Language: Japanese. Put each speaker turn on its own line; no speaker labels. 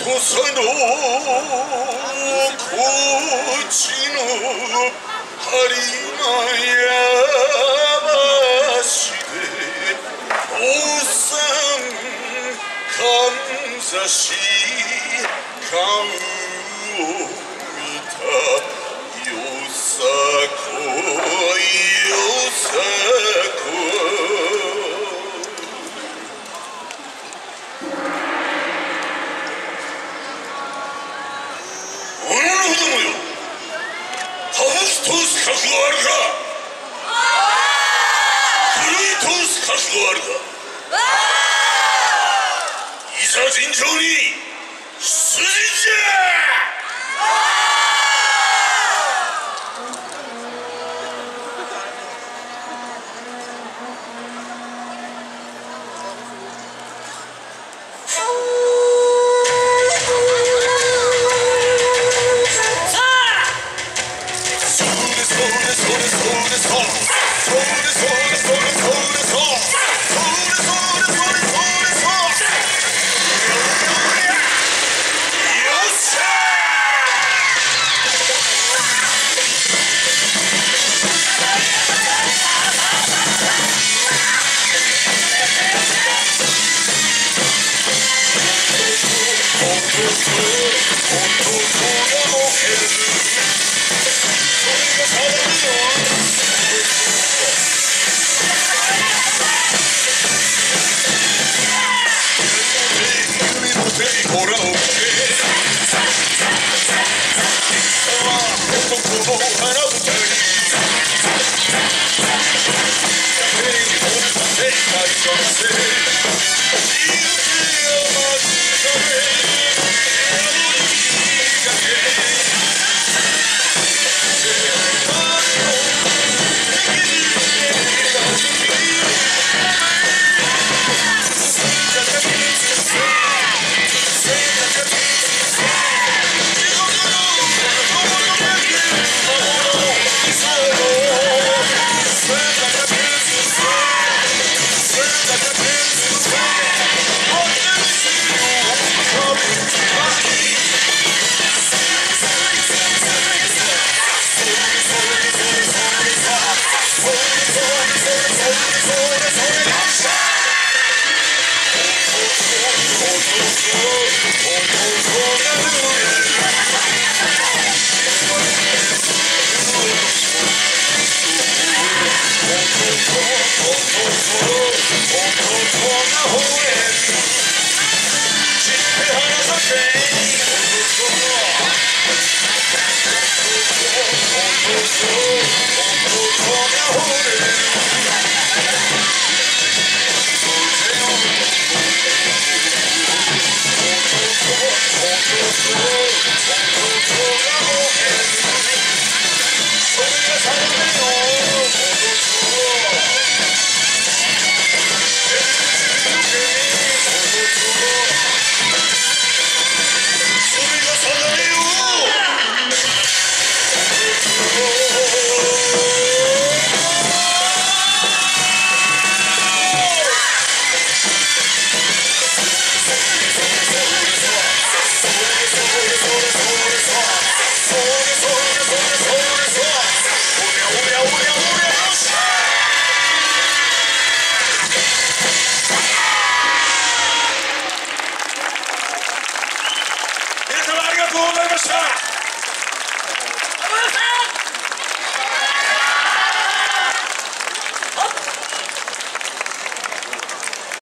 土佐の高知の播磨山市でおさんかんざしかん Kaşgarga. Sworn is hard. Sworn is hard. Oh